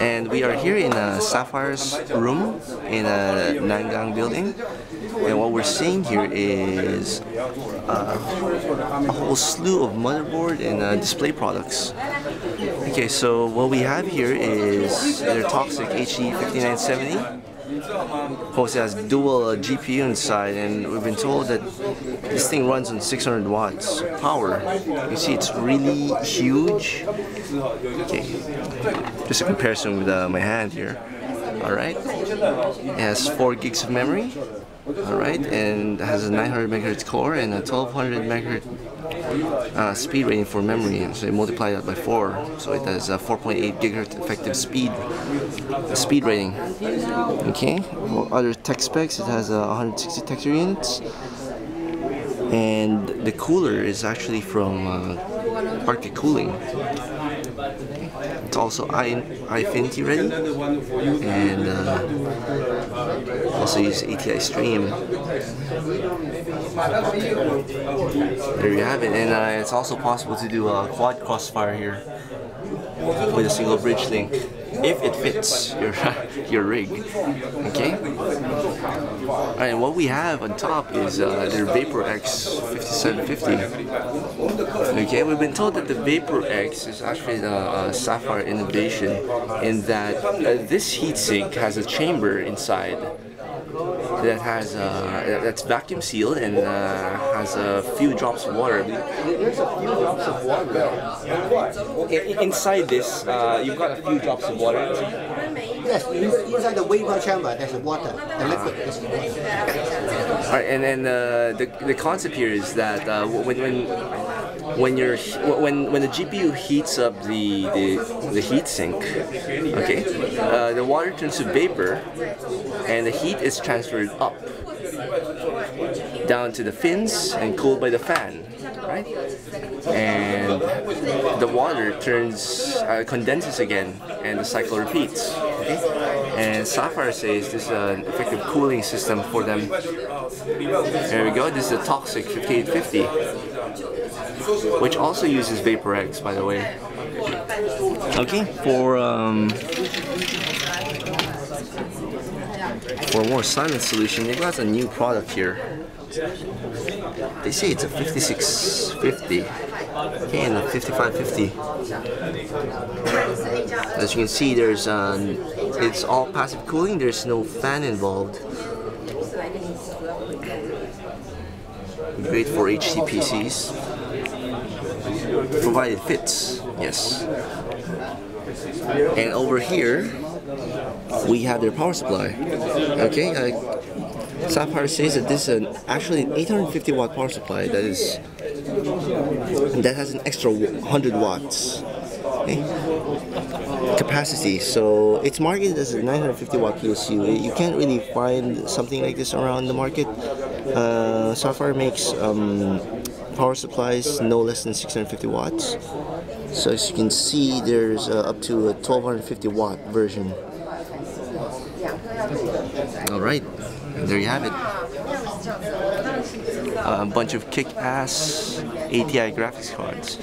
and we are here in a Sapphire's room in a Nangang building. And what we're seeing here is uh, a whole slew of motherboard and uh, display products. Okay so what we have here is their Toxic HD5970 it has dual GPU inside, and we've been told that this thing runs on 600 watts power. You see, it's really huge. Okay, just a comparison with uh, my hand here. All right, it has 4 gigs of memory. All right, and has a 900 megahertz core and a 1200 megahertz uh, speed rating for memory. So you multiply that by 4, so it has a 4.8 gigahertz effective speed speed rating. Okay, for other tech specs, it has a 160 texture units, and the cooler is actually from uh, Arctic Cooling. It's also I iFinity ready and uh, also use ATI Stream. There you have it, and uh, it's also possible to do a quad crossfire here with a single bridge link if it fits your your rig. Okay. Alright, what we have on top is uh, their Vapor X 5750. Okay, we've been told that the Vapor X is actually the uh, Sapphire innovation in that uh, this heatsink has a chamber inside that has uh, that's vacuum sealed and uh, has a few drops of water. There's a few drops of water. inside this, uh, you've got a few drops of water. Yes, inside the vapor chamber, there's water. The liquid is water. All right, and then uh, the the concept here is that uh, when when when you're when when the GPU heats up the the, the heat sink, okay, uh, the water turns to vapor, and the heat is transferred up down to the fins and cooled by the fan, right? And the water turns uh, condenses again, and the cycle repeats. And Sapphire says this is an effective cooling system for them. There we go. This is a Toxic 5850 which also uses VaporX, by the way. Okay, for um, for more silent solution, they got a new product here. They say it's a 5650 okay, and a 5550. As you can see, there's um, it's all passive cooling. There's no fan involved. Great for HTPCs provided fits. Yes. And over here, we have their power supply. Okay, Sapphire says that this is an, actually an 850 watt power supply that is that has an extra 100 watts okay, capacity. So it's marketed as a 950 watt PSU. You can't really find something like this around the market. Uh, Sapphire makes um, power supplies no less than 650 watts so as you can see there's uh, up to a 1250 watt version alright there you have it. A bunch of kick-ass ATI graphics cards